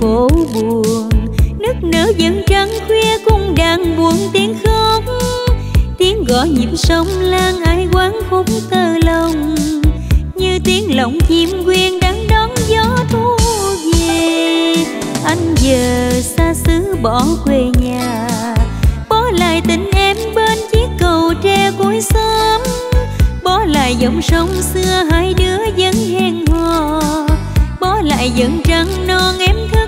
cổ buồn. Nước nở dần trăng khuya cung đàn buồn. Tiếng khóc, tiếng gõ nhịp sông lan ai quán khúc tơ lòng. Như tiếng lòng chim quyên đang đón gió thu về. Anh giờ xa xứ bỏ quê nhà. Bỏ lại tình em bên chiếc cầu tre cuối xóm. Bỏ lại dòng sông xưa, hai đứa vẫn hẹn hò. Bỏ lại dần trăng non em thương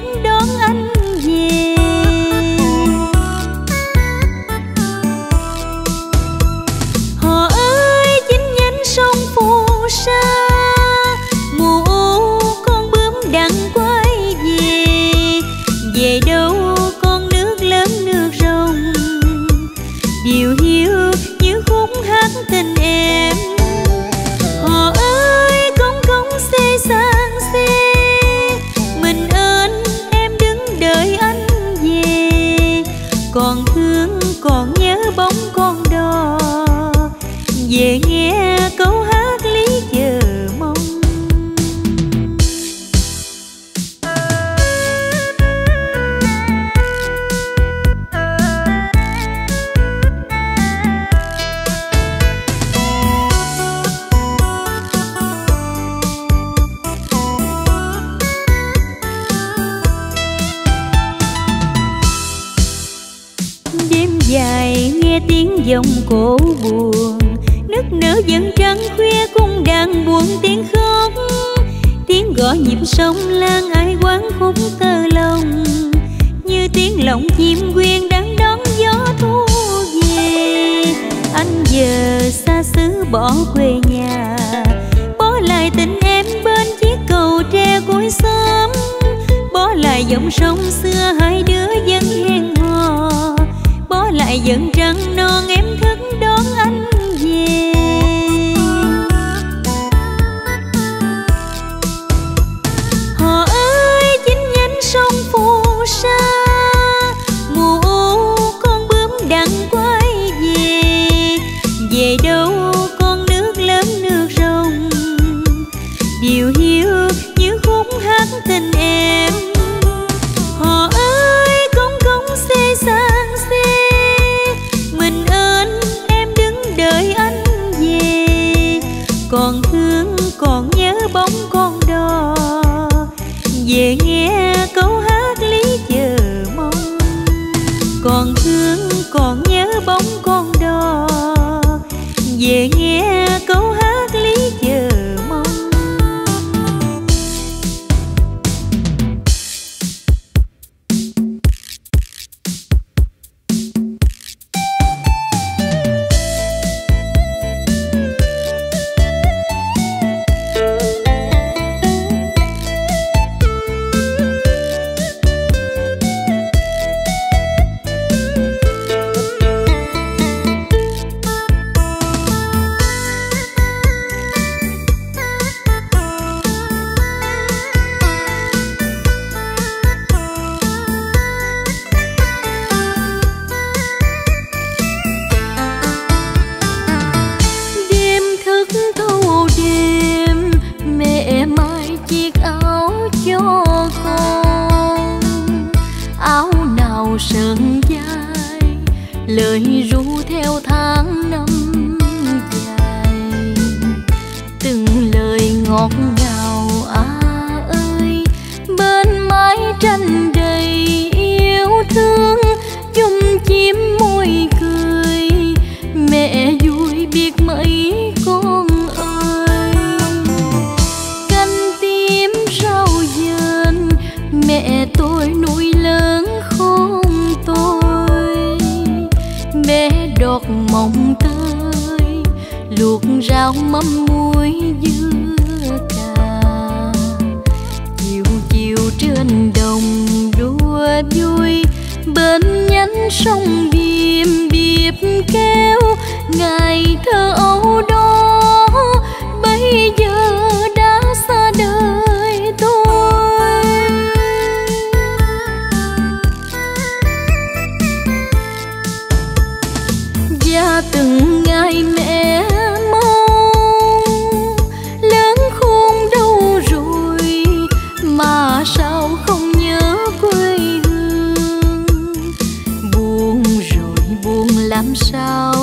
làm sao?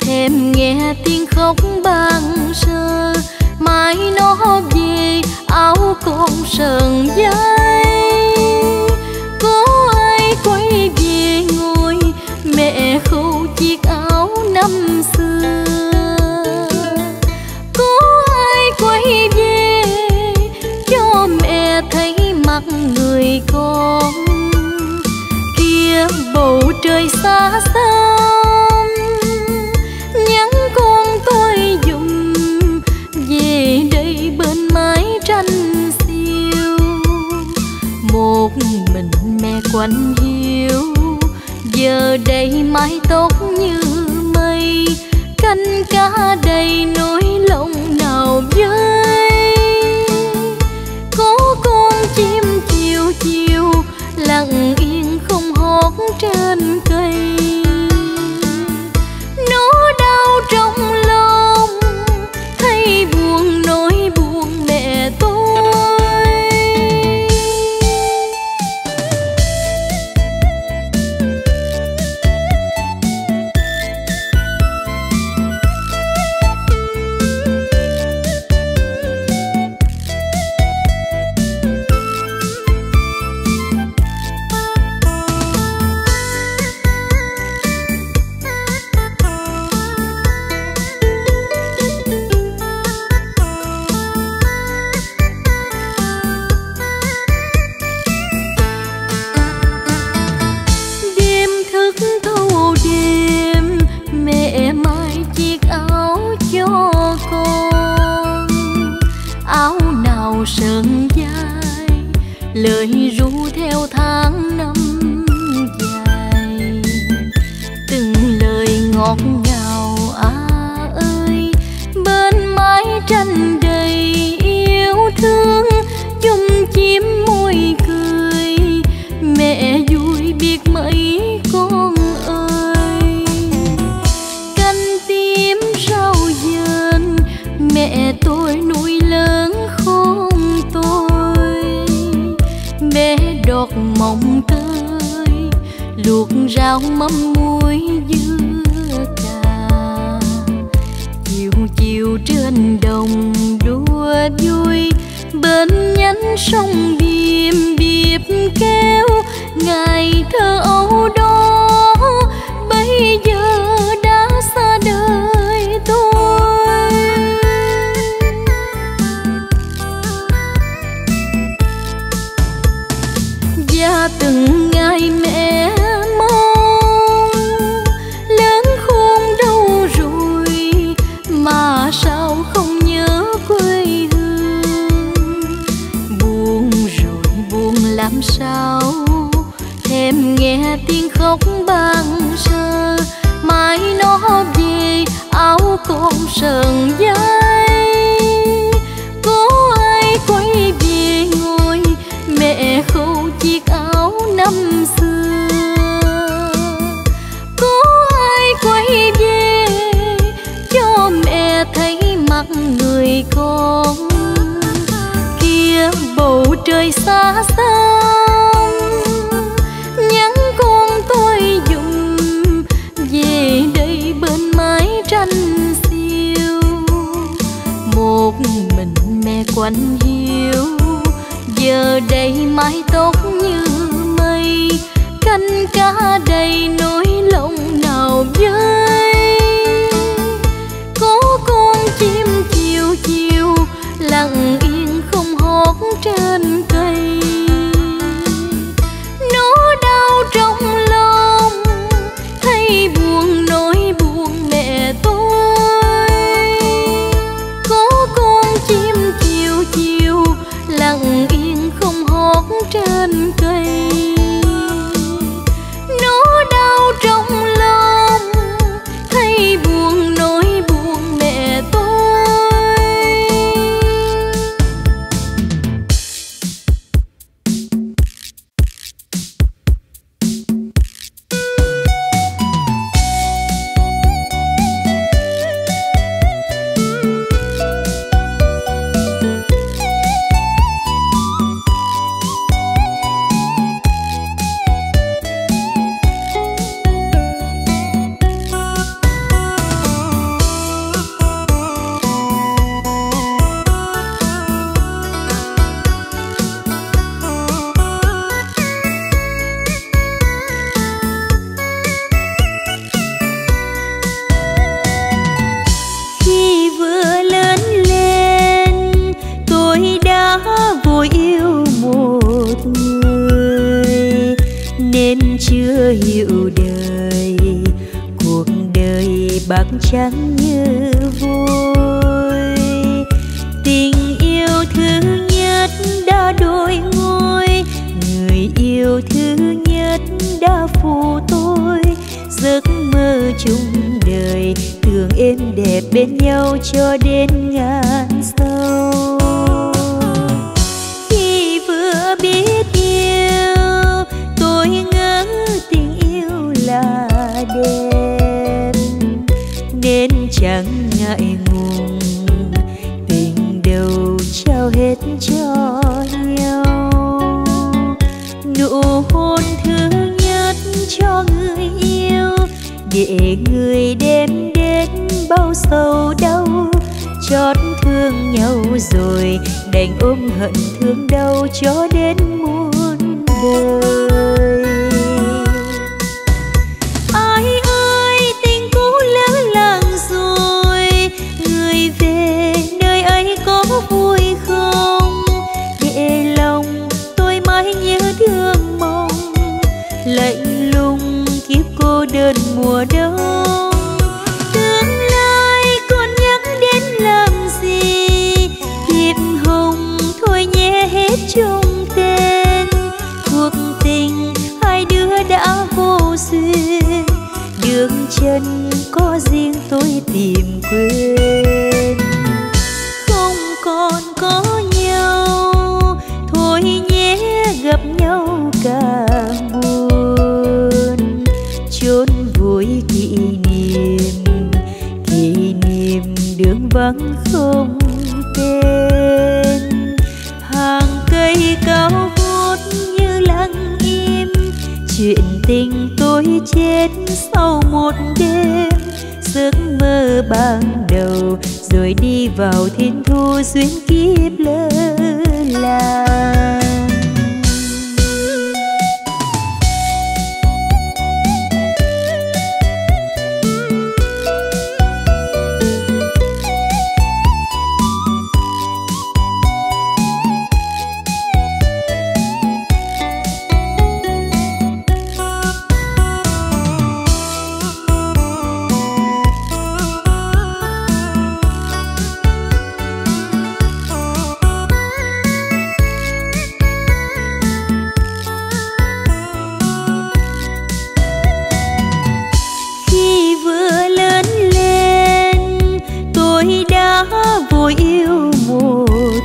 Thêm nghe tiếng khóc ban sơ mai nó về áo con sờn giá quạnh hiu giờ đây mái tóc như mây canh cá đầy nỗi. Bạc trắng như vui tình yêu thứ nhất đã đôi ngôi người yêu thứ nhất đã phụ tôi. Giấc mơ chung đời thường êm đẹp bên nhau cho đến ngàn sâu chẳng ngại ngùng. Tình đầu trao hết cho nhau. Nụ hôn thứ nhất cho người yêu. Để người đem đến bao sầu đau. Chót thương nhau rồi đành ôm hận thương đau cho đến muôn đời.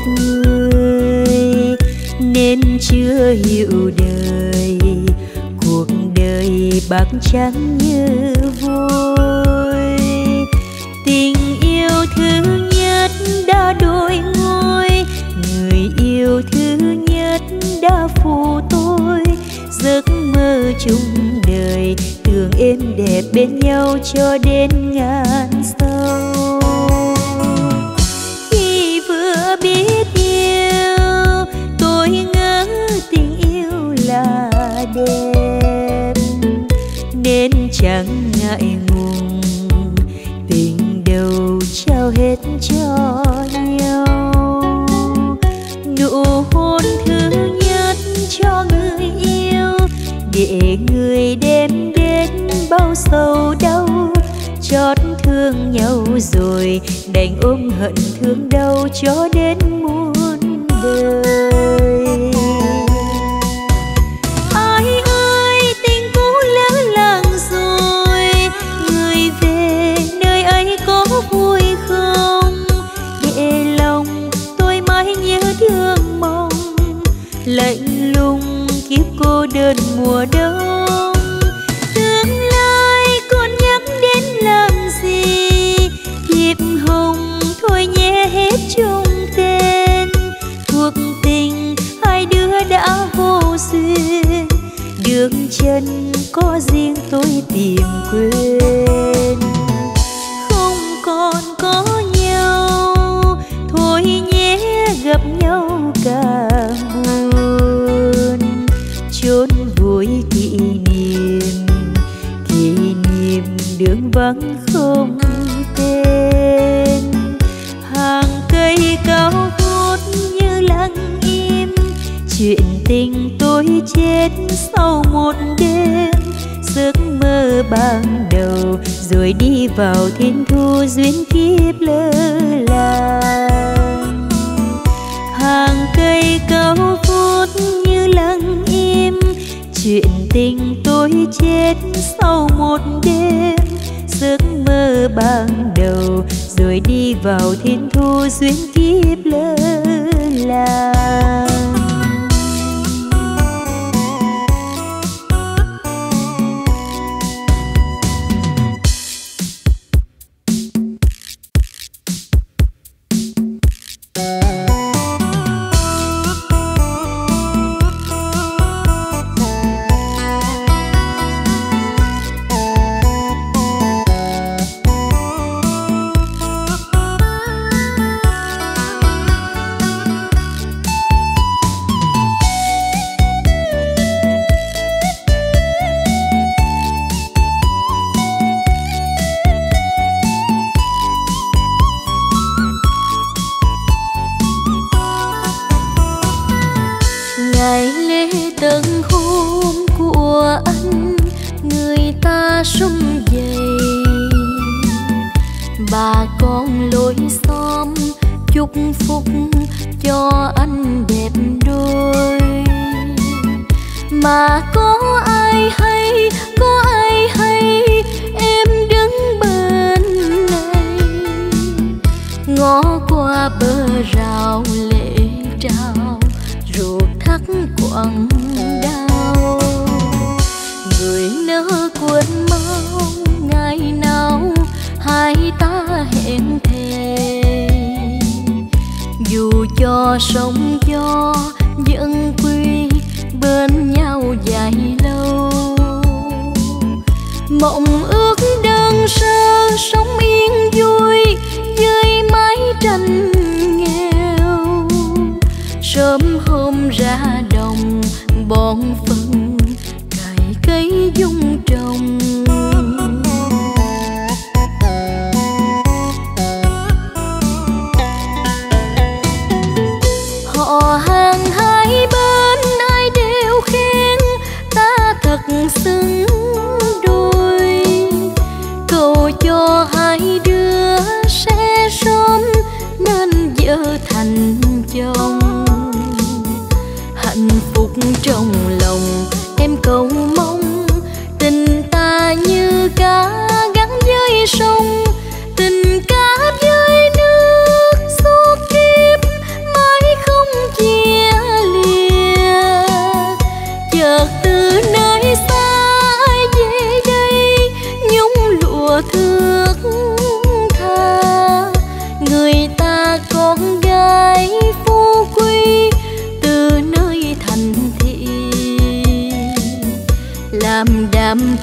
Một nên chưa hiểu đời, cuộc đời bạc trắng như vôi. Tình yêu thứ nhất đã đổi ngôi người yêu thứ nhất đã phụ tôi. Giấc mơ chung đời thường êm đẹp bên nhau cho đến ngàn sâu khi vừa biết chẳng ngại ngùng. Tình đầu trao hết cho nhau. Nụ hôn thứ nhất cho người yêu. Để người đem đến bao sầu đau. Chót thương nhau rồi đành ôm hận thương đau cho đến muôn đời. Tìm quên. Không còn có nhau, thôi nhé gặp nhau càng buồn. Chốn vui kỷ niệm kỷ niệm đường vắng không tên. Hàng cây cao vút như lặng im, chuyện tình tôi chết sau một đêm mơ ban đầu, rồi đi vào thiên thu duyên kiếp lơ là hàng cây cao vút như lặng im, chuyện tình tôi chết sau một đêm. Giấc mơ ban đầu, rồi đi vào thiên thu duyên kiếp lơ là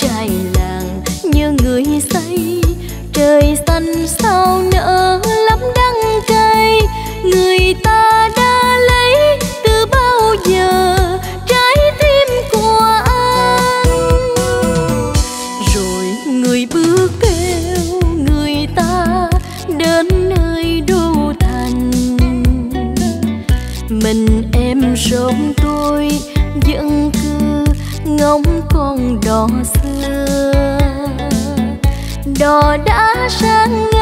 trai làng như người xây, trời xanh sao nỡ lắm đắng cay người ta đò đã sang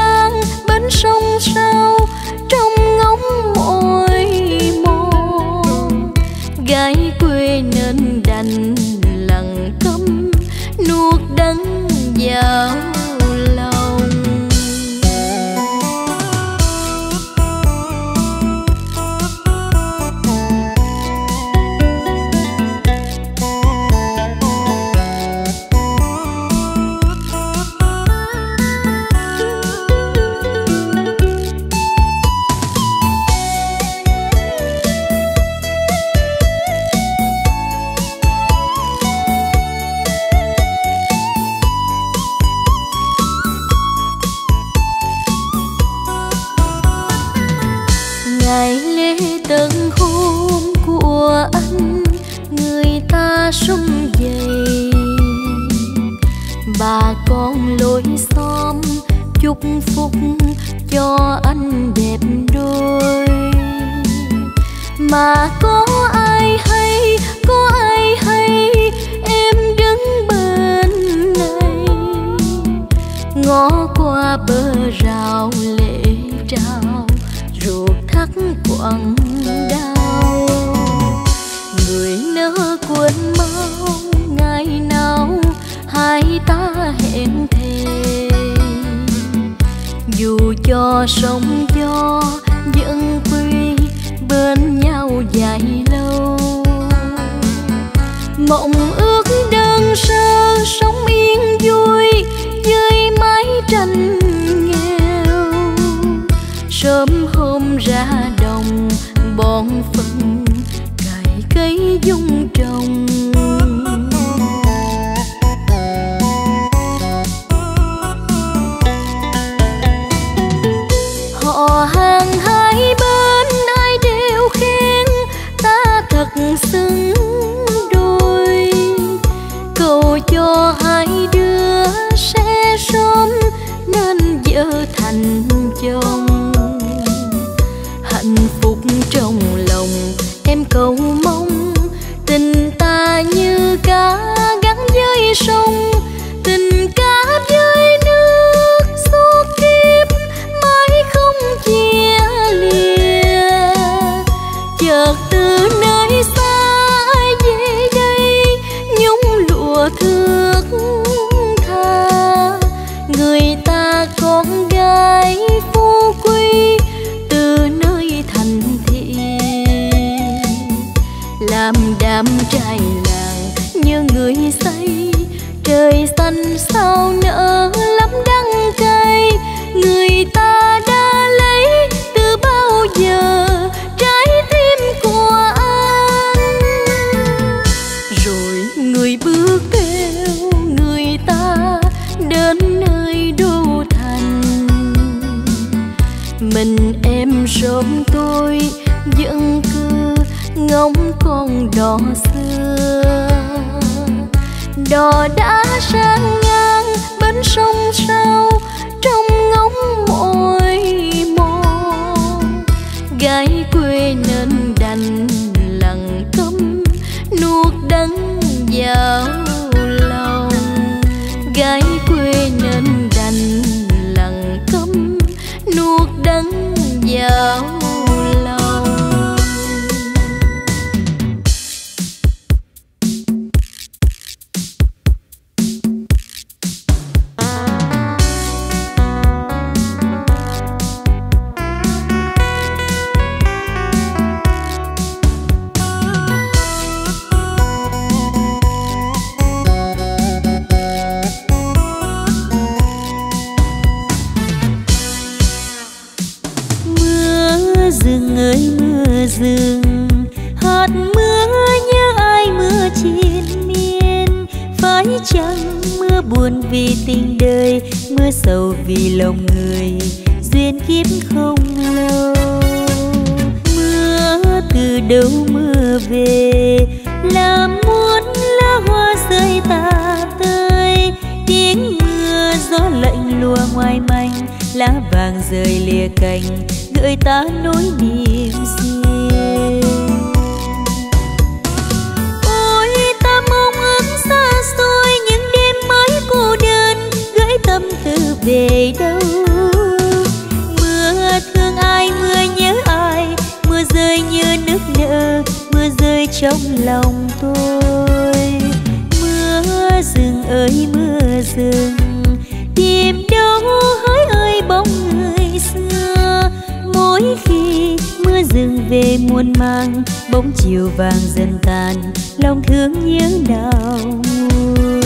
trong lòng tôi. Mưa rừng ơi, mưa rừng, tìm đâu hỡi ơi, bóng người xưa. Mỗi khi mưa rừng về muôn mang bóng chiều vàng dần tàn, lòng thương nhớ đau. buồn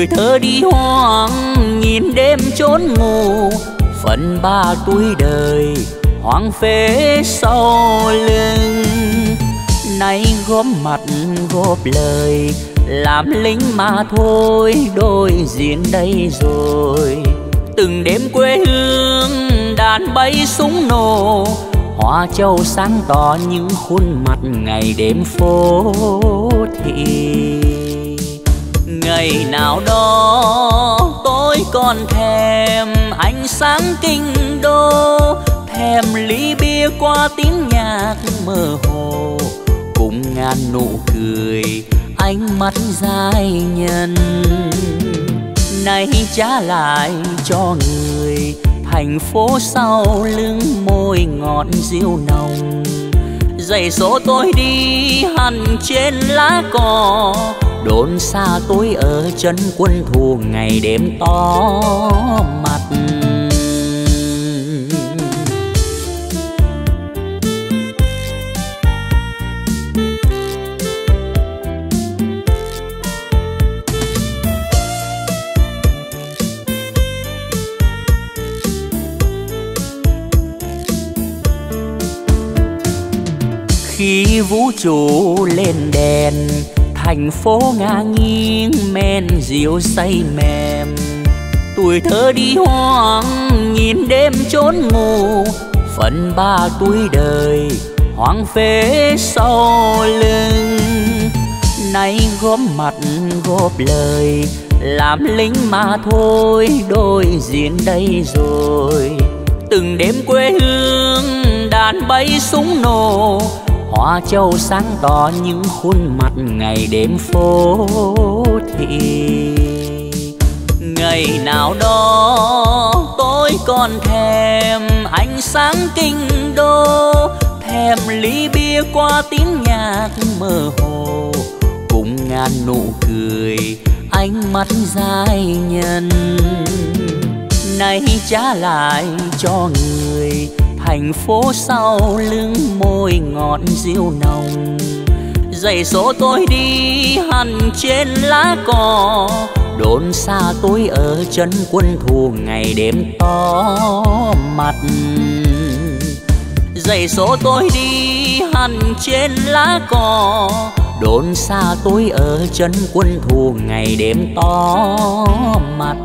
tuổi thơ đi hoang nhìn đêm trốn ngủ. Phần ba tuổi đời, hoang phế sau lưng. Nay góp mặt, góp lời, làm lính mà thôi, đôi diện đây rồi. Từng đêm quê hương, đàn bay súng nổ. Hoa châu sáng tỏ những khuôn mặt ngày đêm phố thị ngày nào đó tôi còn thèm ánh sáng kinh đô, thèm ly bia qua tiếng nhạc mơ hồ. Cùng ngàn nụ cười, ánh mắt dài nhân. Nay trả lại cho người, thành phố sau lưng môi ngọt diêu nồng giày số tôi đi hẳn trên lá cỏ đốn xa tôi ở chân quân thù, ngày đêm to mặt khi vũ trụ lên đèn, thành phố ngã nghiêng men rượu say mềm. Tuổi thơ đi hoang, nhìn đêm trốn ngủ, phần ba tuổi đời hoang phế sau lưng. Nay góp mặt, góp lời, làm lính mà thôi, đôi diện đây rồi. Từng đêm quê hương đàn bay súng nổ hoa châu sáng tỏ những khuôn mặt ngày đêm phố thị. Ngày nào đó tôi còn thèm ánh sáng kinh đô, thèm ly bia qua tiếng nhạc mơ hồ. Cùng ngàn nụ cười, ánh mắt dài nhân. Nay trả lại cho người thành phố sau lưng môi ngọt diêu nồng. Giày số tôi đi hẳn trên lá cỏ đồn xa tôi ở chân quân thù ngày đêm to mặt. Giày số tôi đi hẳn trên lá cỏ đồn xa tôi ở chân quân thù ngày đêm to mặt.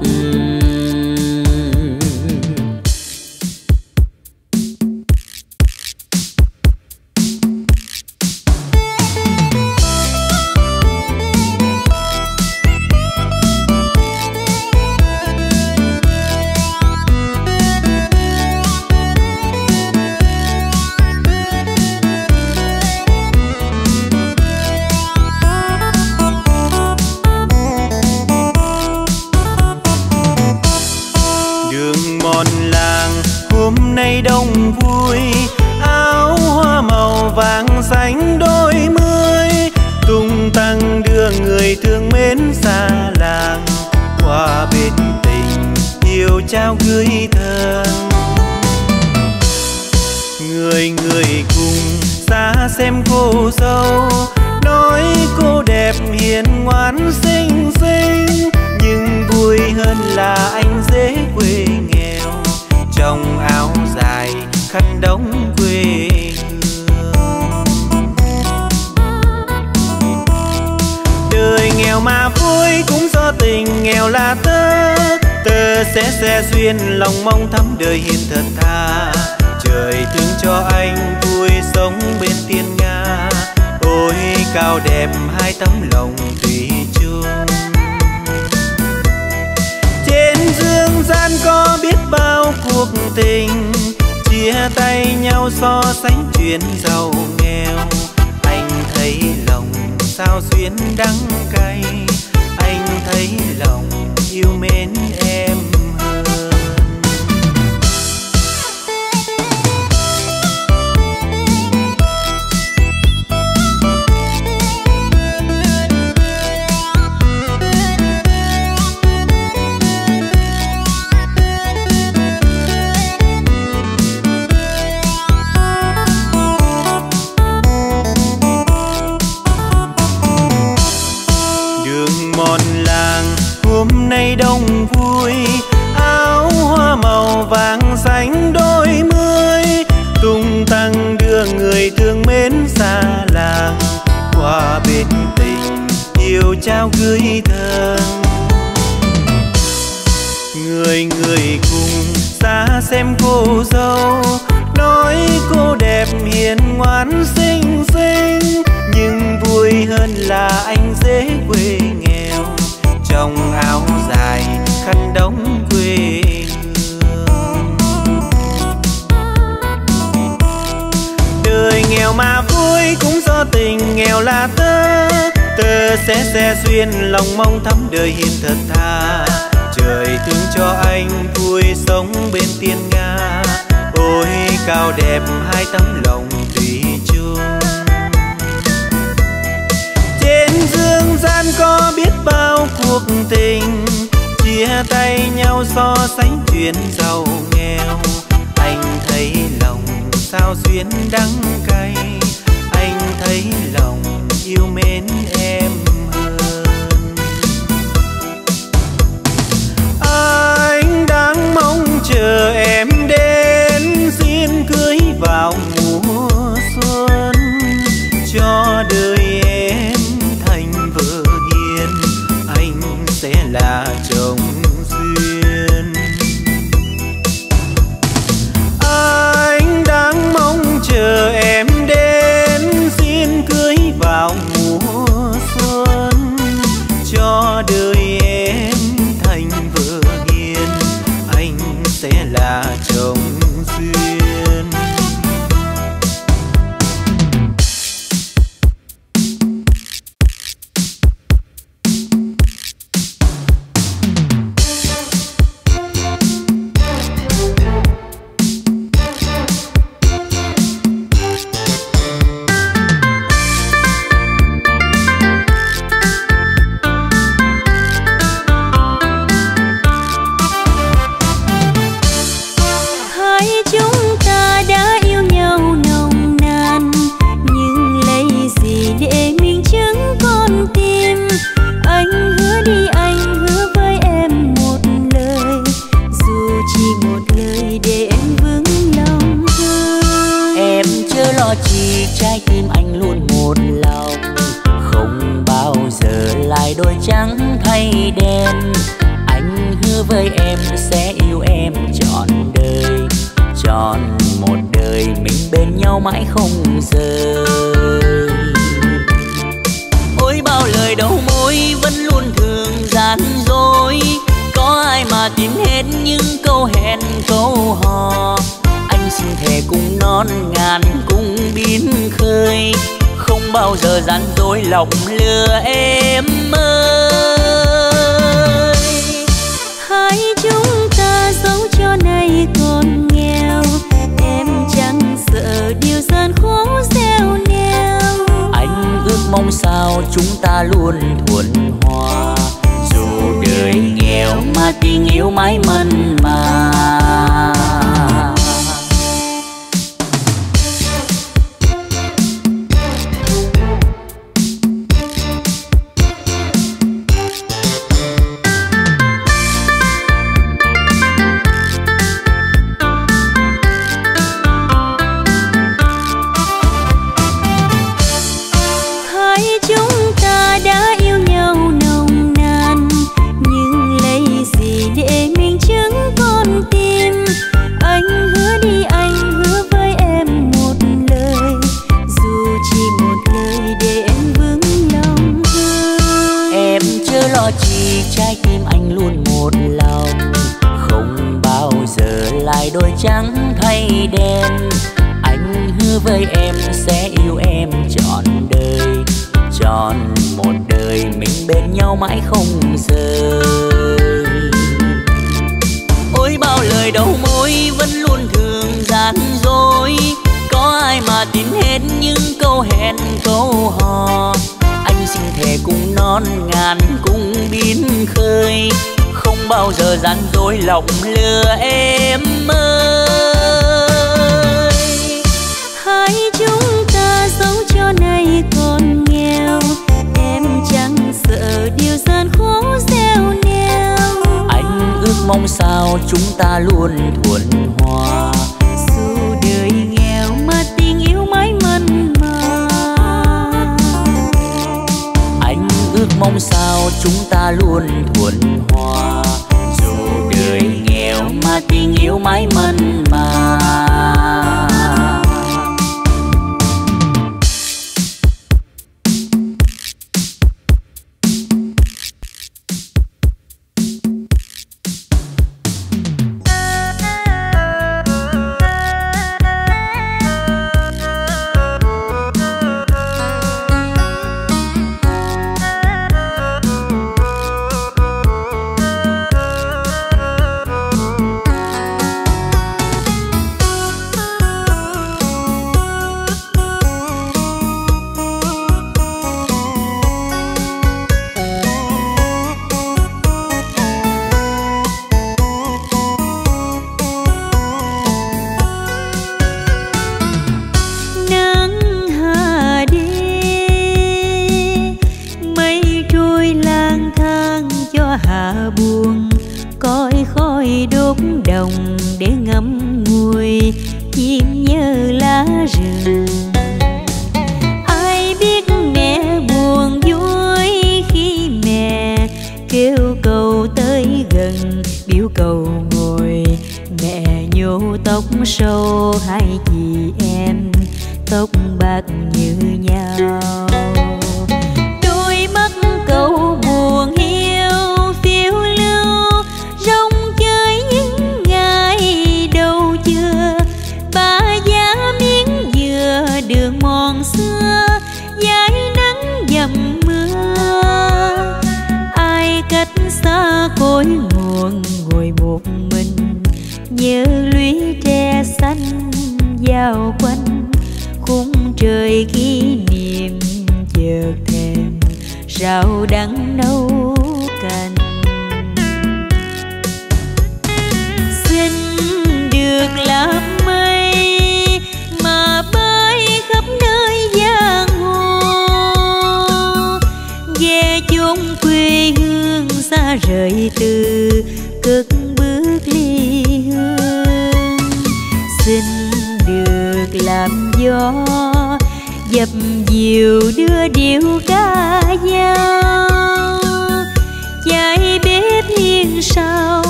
Cô dâu nói cô đẹp hiền ngoan xinh xinh, nhưng vui hơn là anh dễ quê nghèo. Trong áo dài khăn đóng quê đời nghèo mà vui cũng do tình nghèo là tớ. Tớ sẽ xe duyên lòng mong thắm đời hiền thật tha. Trời thương cho anh, vui sống bên tiên cao đẹp hai tấm lòng tùy chung trên dương gian có biết bao cuộc tình, chia tay nhau so sánh chuyện giàu nghèo. Anh thấy lòng sao duyên đắng cay, anh thấy lòng yêu mến em. Xe duyên lòng mong thắm đời hiền thật tha. Trời thương cho anh, vui sống bên tiên nga. Ôi cao đẹp hai tấm lòng tùy chung. Trên dương gian có biết bao cuộc tình, chia tay nhau so sánh chuyện giàu nghèo. Anh thấy lòng sao duyên đắng cay, anh thấy lòng yêu mến em. Chúng ta luôn thuần hòa. Dù đời nghèo nghèo mà tình yêu mãi mặn mà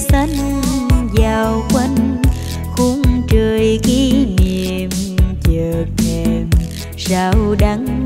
xanh vào quanh khung trời kỷ niệm chợt thèm sao đắng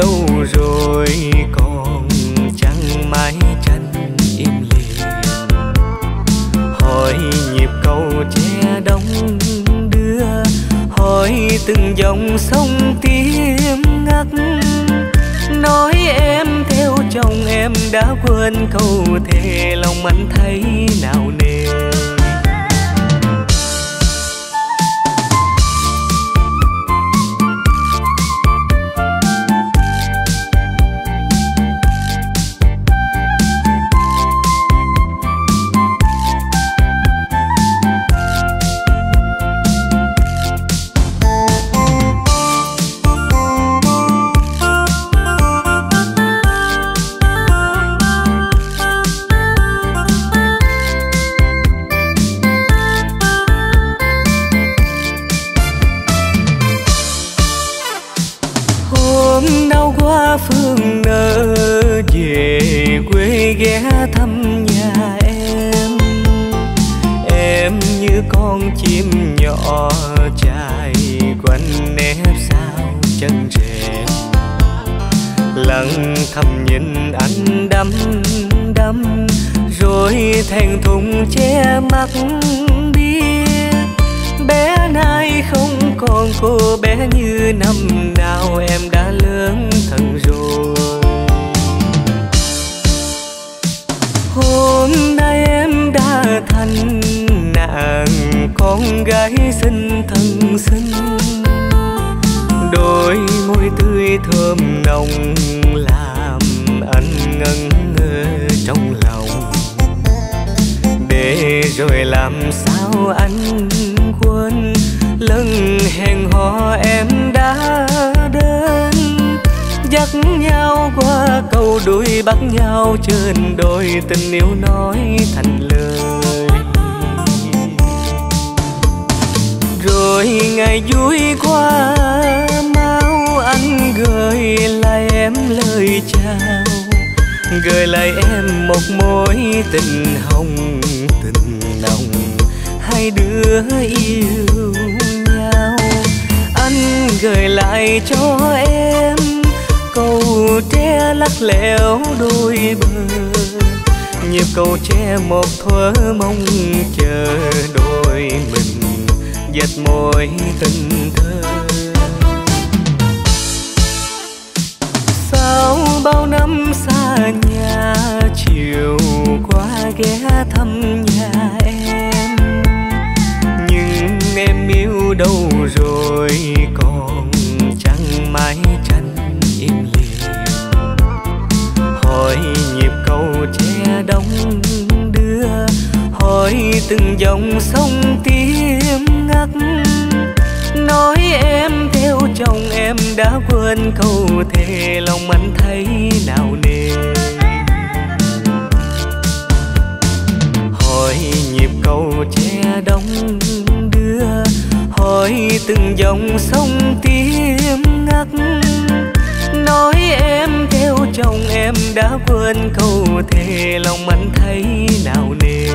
đâu rồi, còn chẳng mái tranh im lìm. Hỏi nhịp cầu che đông đưa, hỏi từng dòng sông tim ngắt. Nói em theo chồng em đã quên câu thề, lòng anh thấy nào nề. Bao năm xa nhà, chiều qua ghé thăm nhà em. Nhưng em yêu đâu rồi, còn chẳng mãi chân im lìm. Hỏi nhịp cầu tre đông đưa, hỏi từng dòng sông tim ngắt nói em theo chồng em đã quên câu thề, lòng anh thấy nào nề. Hỏi nhịp cầu che đông đưa, hỏi từng dòng sông tim ngắt. Nói em theo chồng em đã quên câu thề, lòng anh thấy nào nề.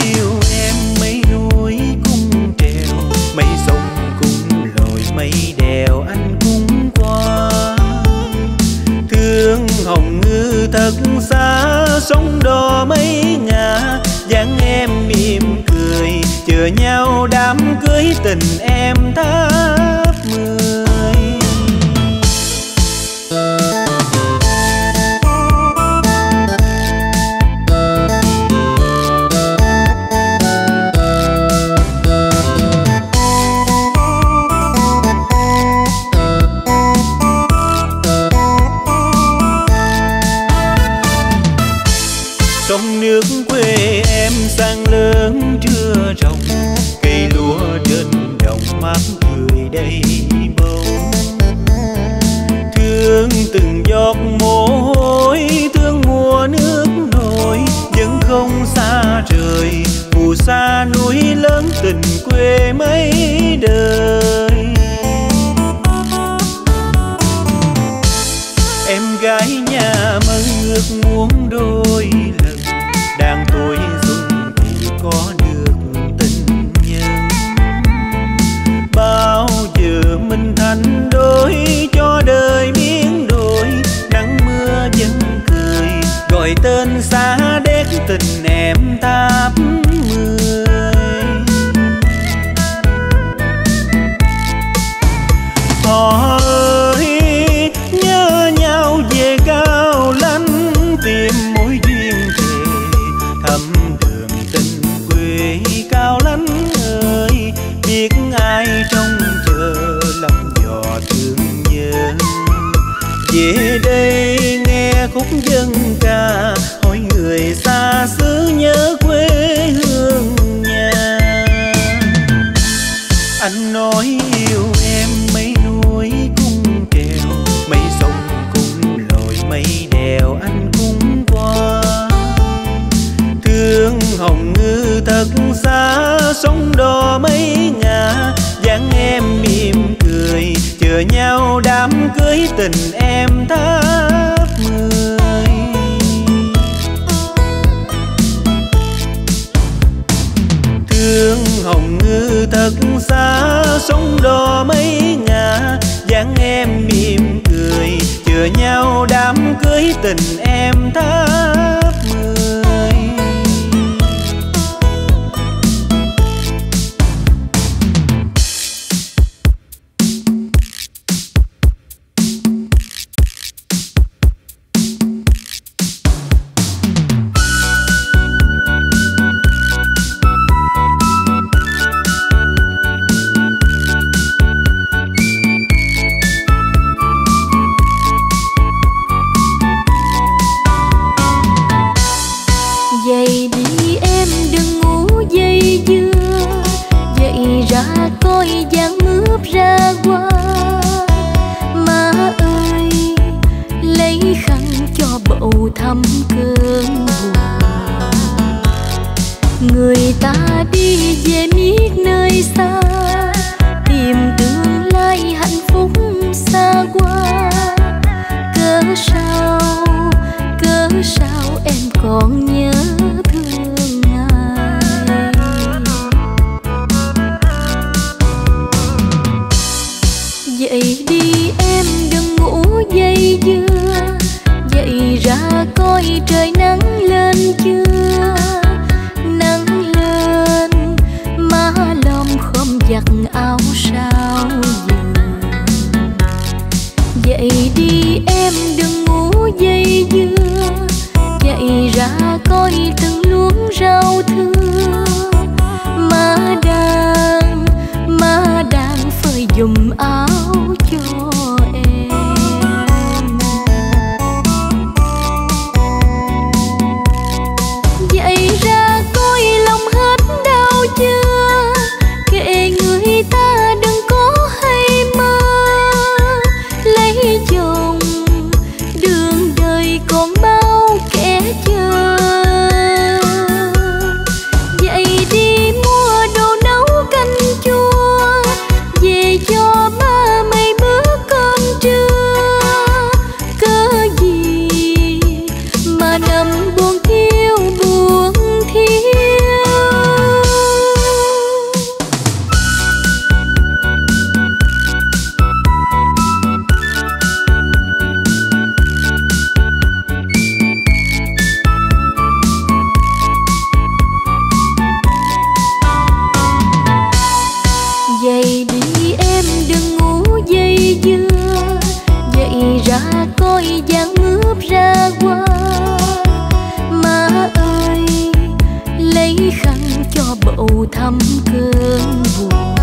yêu em, mấy núi cung trèo mấy sông cung lội mấy đèo anh cũng qua. Thương hồng ngư thật xa, sóng đò mấy ngã dáng em mỉm cười, chừa nhau đám cưới tình em ta lấy khăn cho bầu thăm cơn buồn.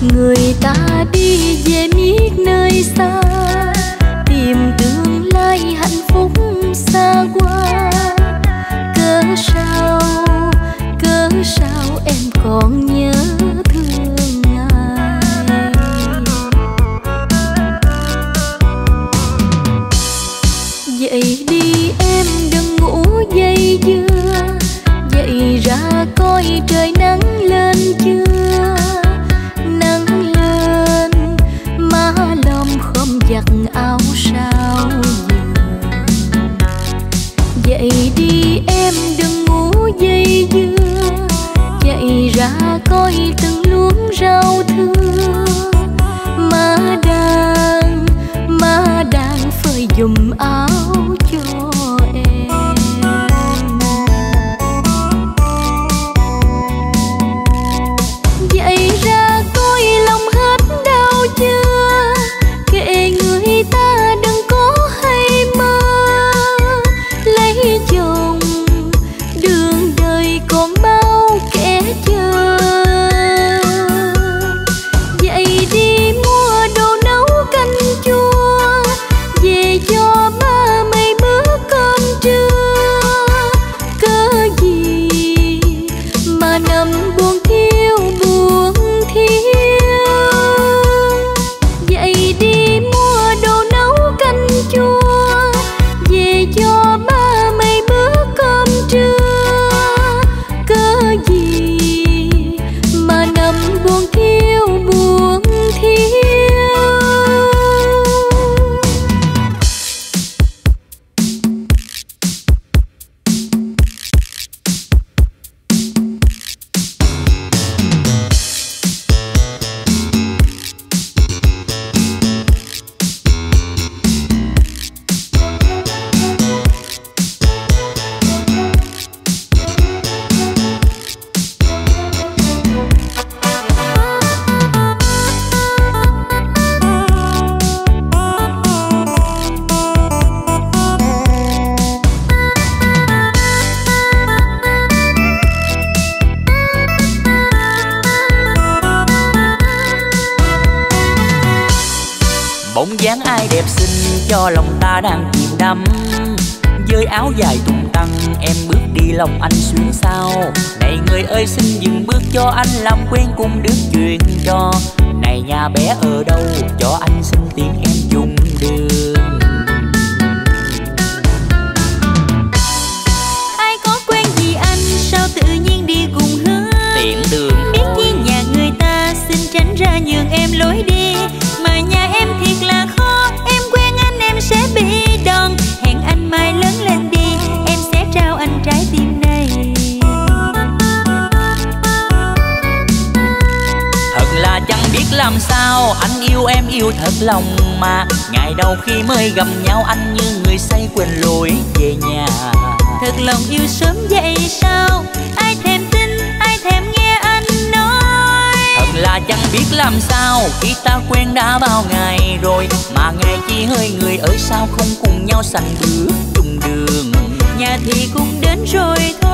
Người ta đi về miết nơi xa, tìm tương lai hạnh phúc xa qua. Cớ sao cớ sao em còn nhớ anh xuyên sao này người ơi, xin dừng bước cho anh làm quen cùng đứa chuyện cho này nhà bé ở đâu, cho anh xin tiếng em yêu thật lòng mà. Ngày đầu khi mới gặp nhau, anh như người say quên lối về nhà. Thật lòng yêu sớm vậy sao ai thèm tin, ai thèm nghe anh nói. Thật là chẳng biết làm sao, khi ta quen đã bao ngày rồi, mà ngày chỉ hơi người ở sao không cùng nhau sành bước chung đường. Nhà thì cũng đến rồi thôi.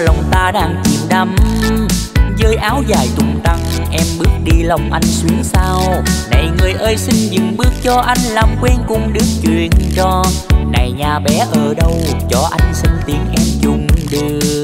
Cho lòng ta đang chìm đắm. Dưới áo dài tung tăng, em bước đi lòng anh xuống sao. Này người ơi, xin dừng bước cho anh làm quen cùng đứa chuyện cho này nhà bé ở đâu, cho anh xin tiếng em chung đường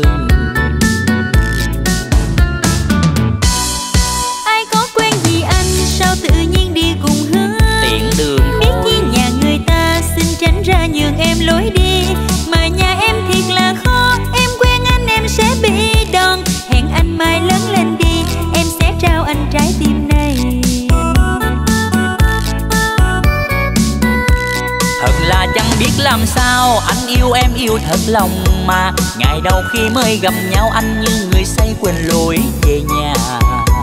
làm sao? Anh yêu em yêu thật lòng mà. Ngày đầu khi mới gặp nhau anh như người say quên lối về nhà.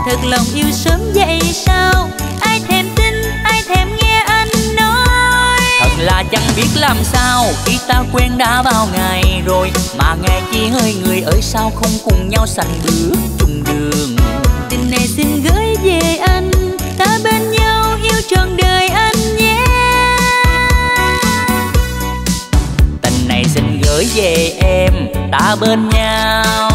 Thật lòng yêu sớm vậy sao? Ai thèm tin ai thèm nghe anh nói? Thật là chẳng biết làm sao khi ta quen đã bao ngày rồi mà nghe chỉ hơi người ở sau không cùng nhau sành bước chung đường. Tình này xin gửi về anh ta bên nhau yêu trọn đời gửi về em ta bên nhau.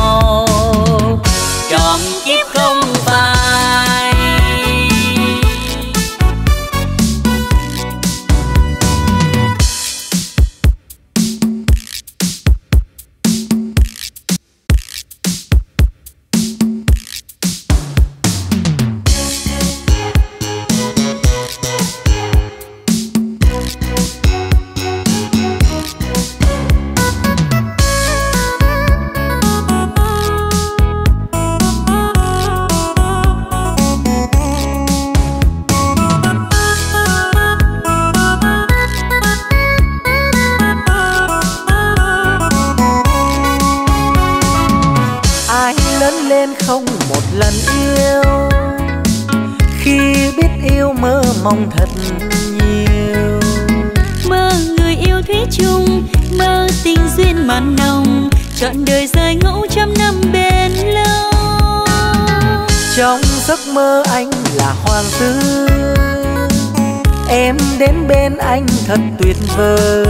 Thật tuyệt vời.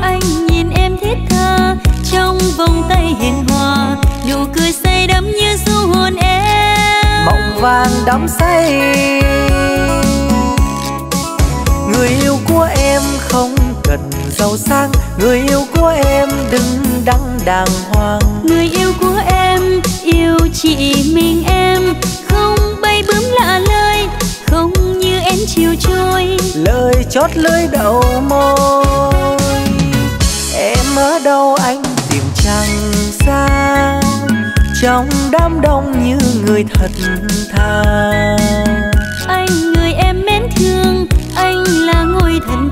Anh nhìn em thiết tha trong vòng tay hiền hòa nụ cười say đắm như du hồn em. Mộng vàng đắm say người yêu của em không cần giàu sang người yêu của em đừng đắn đàng hoàng. Người yêu của em yêu chỉ mình em không bay bướm lạ em chiều trôi. Lời chót lưới đầu môi. Em ở đâu anh tìm chẳng xa trong đám đông như người thật thà. Anh người em mến thương anh là ngôi thần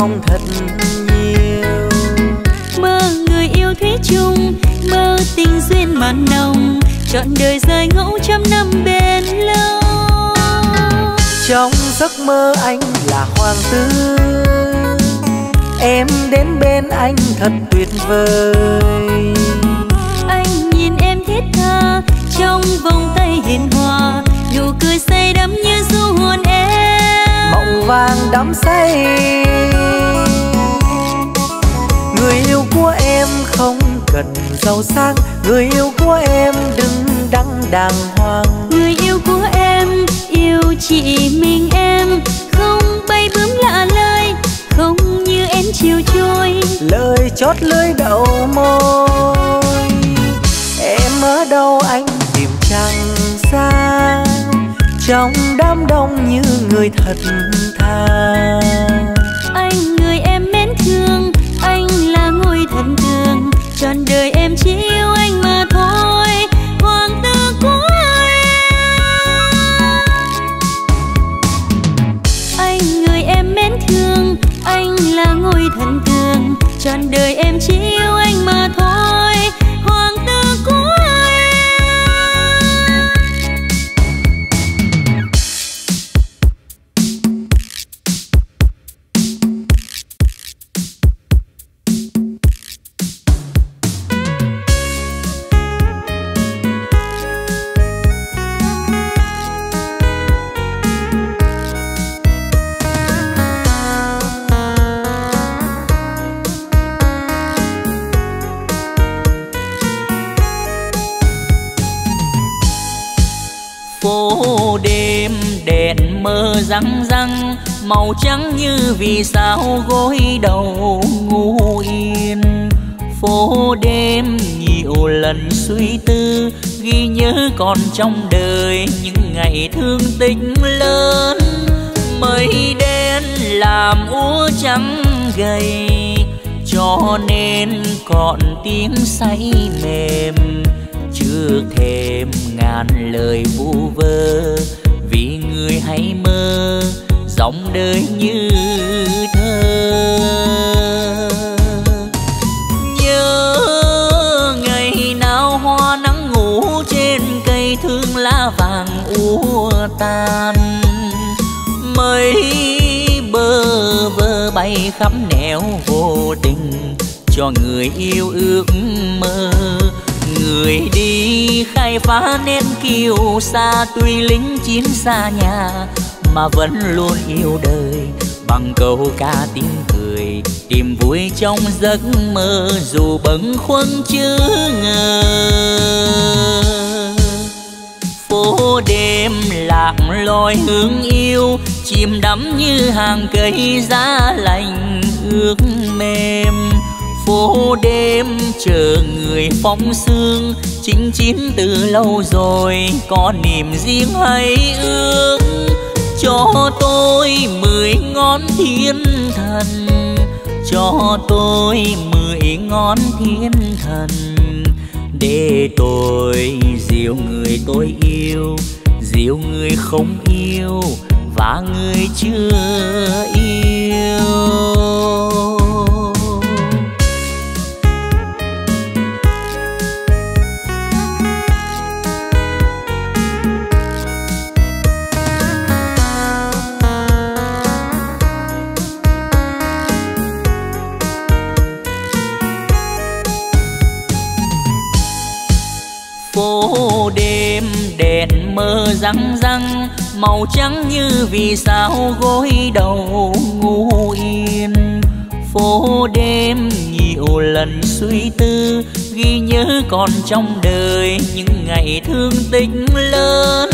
mong thật nhiều. Mơ người yêu thủy chung mơ tình duyên mặn nồng trọn đời dài ngẫu trăm năm bên lâu. Trong giấc mơ anh là hoàng tử em đến bên anh thật tuyệt vời. Anh nhìn em thiết tha trong vòng tay hiền hòa say đắm như du hồn em. Mộng vàng đắm say. Người yêu của em không cần giàu sang. Người yêu của em đừng đắn đàng hoàng. Người yêu của em yêu chỉ mình em. Không bay bướm lạ lời không như em chiều trôi lời chót lưới đầu môi. Em ở đâu anh tìm chẳng xa trong đám đông như người thật thà. Anh người em mến thương, anh là ngôi thần tượng trọn đời em chỉ yêu anh mà thôi, hoàng tử của em anh người em mến thương, anh là ngôi thần tượng trọn đời em chỉ chẳng trắng như vì sao gối đầu ngủ yên. Phố đêm nhiều lần suy tư, ghi nhớ còn trong đời những ngày thương tình lớn. Mây đen làm úa trắng gầy, cho nên còn tiếng say mềm. Chưa thêm ngàn lời vu vơ, vì người hay mơ dòng đời như thơ. Nhớ ngày nào hoa nắng ngủ trên cây thương lá vàng úa tan. Mây bơ vơ bay khắp nẻo vô tình cho người yêu ước mơ. Người đi khai phá nên kiều xa tuy lính chiến xa nhà mà vẫn luôn yêu đời. Bằng câu ca tiếng cười, tìm vui trong giấc mơ, dù bâng khuâng chưa ngờ. Phố đêm lạc lối hướng yêu, chìm đắm như hàng cây giá lạnh ước mềm. Phố đêm chờ người phong sương chính chín từ lâu rồi có niềm riêng hay ước? Cho tôi mười ngón thiên thần. Cho tôi mười ngón thiên thần. Để tôi dìu người tôi yêu, dìu người không yêu và người chưa yêu. Mơ răng răng, màu trắng như vì sao gối đầu ngủ yên phố đêm nhiều lần suy tư, ghi nhớ còn trong đời những ngày thương tình lớn.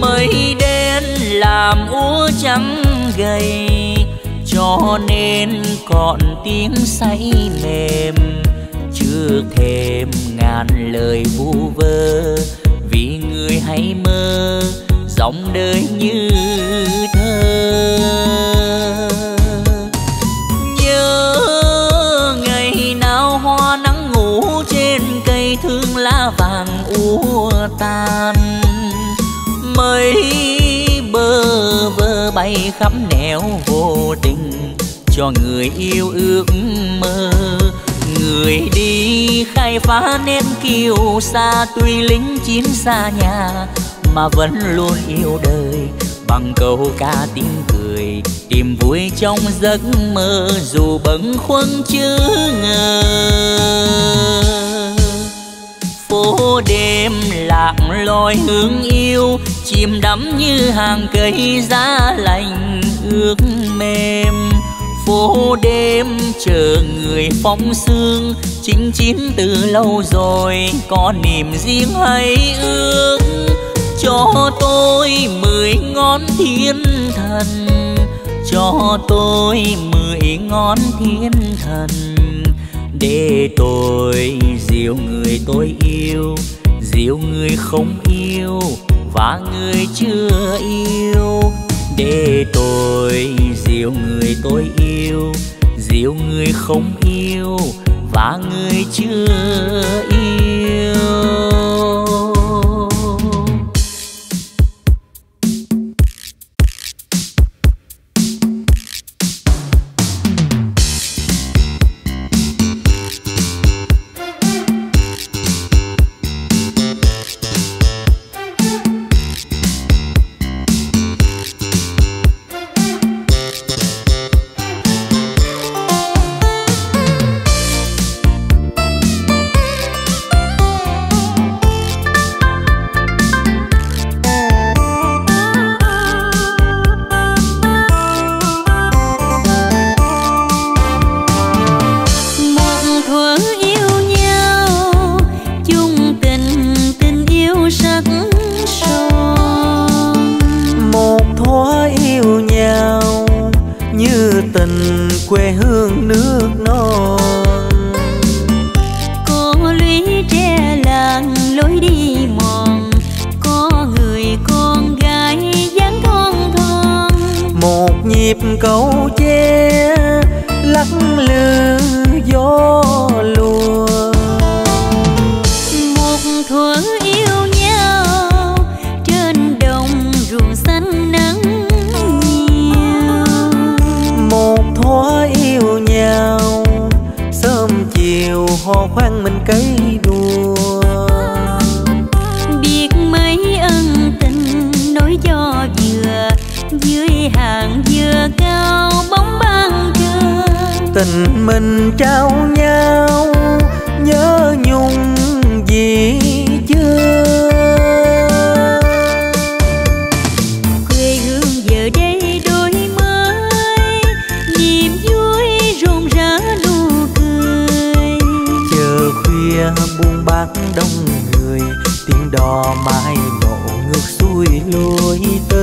Mây đen làm úa trắng gầy, cho nên còn tiếng say mềm. Chưa thêm ngàn lời vu vơ người hay mơ dòng đời như thơ. Nhớ ngày nào hoa nắng ngủ trên cây thương lá vàng úa tan. Mây bơ vơ bay khắp nẻo vô tình cho người yêu ước mơ người đi khai phá nên kiêu xa tuy lính chiến xa nhà, mà vẫn luôn yêu đời. Bằng câu ca tiếng cười, tìm vui trong giấc mơ, dù bâng khuâng chưa ngờ. Phố đêm lạc lối hướng yêu, chìm đắm như hàng cây giá lạnh ước mềm phố đêm chờ người phóng sương chính chín từ lâu rồi, có niềm riêng hay ước? Cho tôi mười ngón thiên thần. Cho tôi mười ngón thiên thần. Để tôi dìu người tôi yêu, dìu người không yêu, và người chưa yêu để tôi dìu người tôi yêu dìu người không yêu và người chưa yêu. lùi lối tới.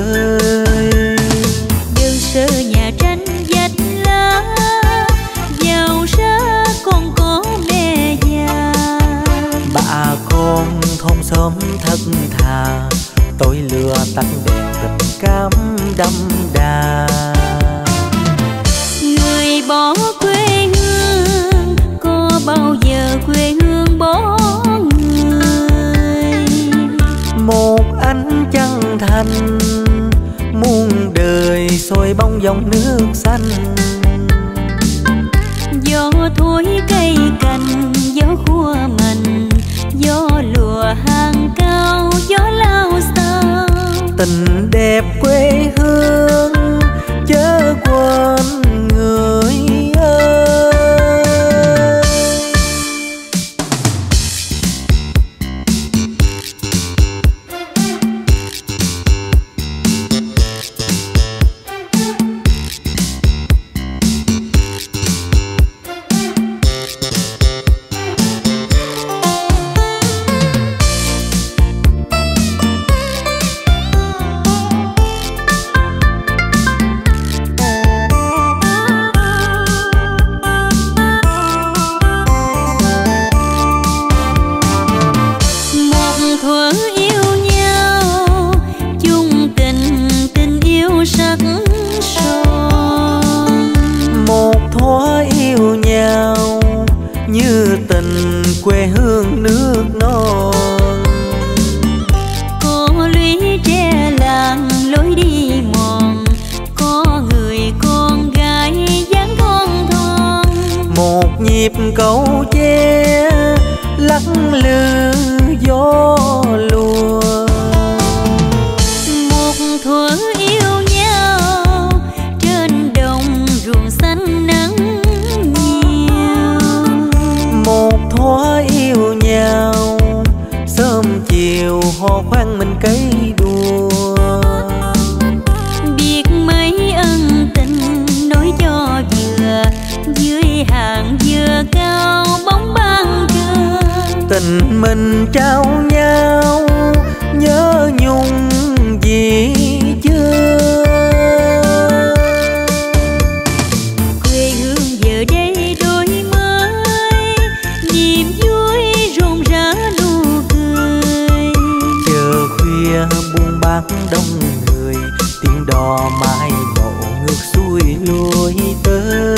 đông đông người tiếng đò mai mộ ngược xuôi lối tới.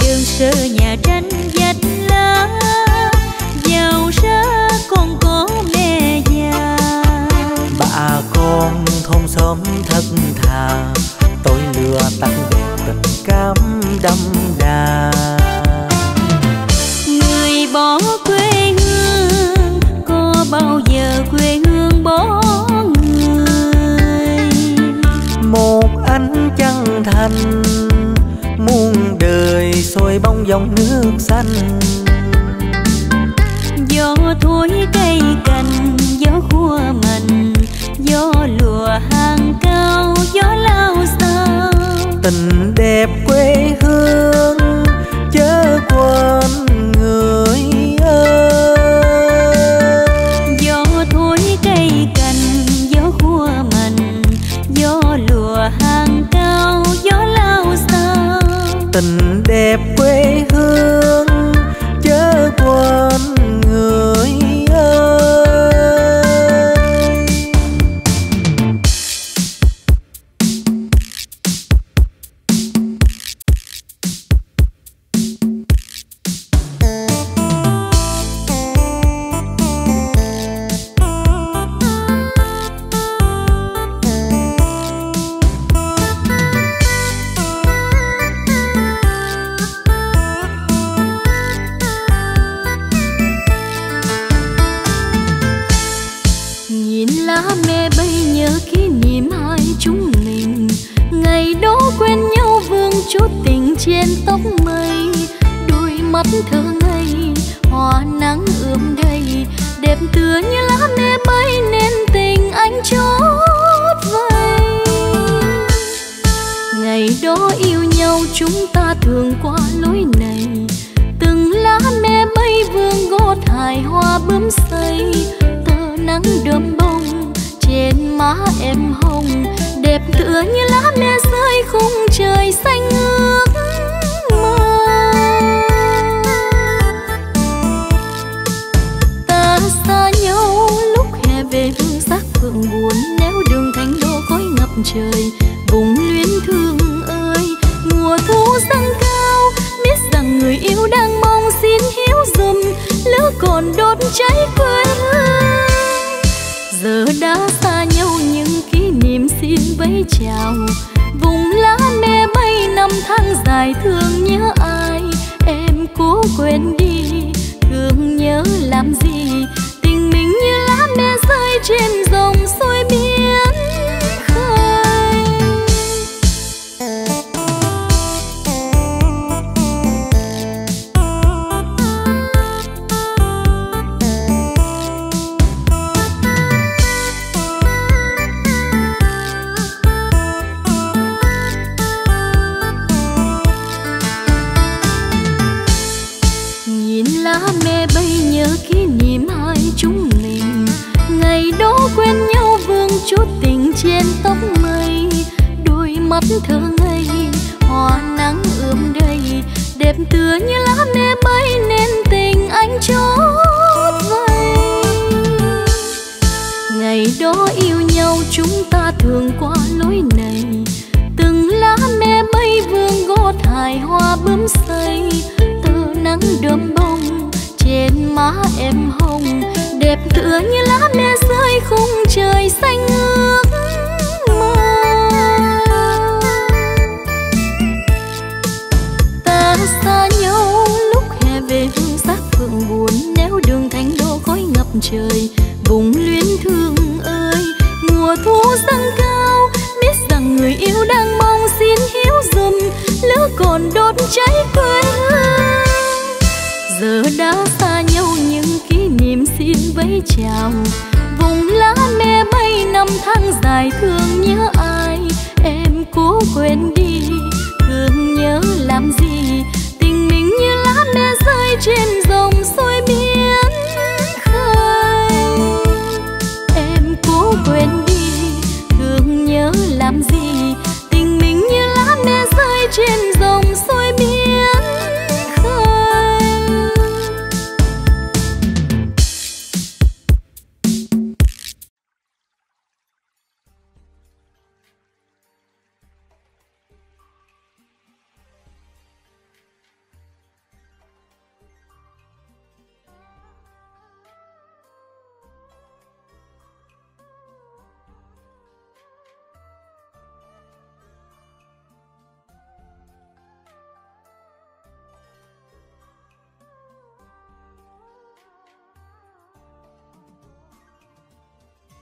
Đường sơ nhà tranh vách lá giàu ra con có mẹ già. Bà con thôn xóm thật thà tôi lừa tặng đẹp tình cảm đâm đà. lang muôn đời sôi bóng dòng nước xanh. Gió thổi cây cành gió khua mạnh gió lùa hàng cao gió lao xa tình xa nhau những kỷ niệm xin vẫy chào. Vùng lá me bay năm tháng dài thương nhớ ai? Em cố quên đi, thương nhớ làm gì? Tình mình như lá me rơi trên dòng tựa như lá mê bay nên tình anh chót vây. Ngày đó yêu nhau chúng ta thường qua lối này. Từng lá mê bay vương gót hài hoa bướm say tơ nắng đơm bông, trên má em hồng. Đẹp tựa như lá mê rơi khung trời buồn nếu đường thành đô khói ngập trời, vùng luyến thương ơi, mùa thu dâng cao, biết rằng người yêu đang mong xin hiếu dùm lửa còn đốt cháy quê hương. Giờ đã xa nhau những kỷ niệm xin vẫy chào, vùng lá me bay năm tháng dài thương nhớ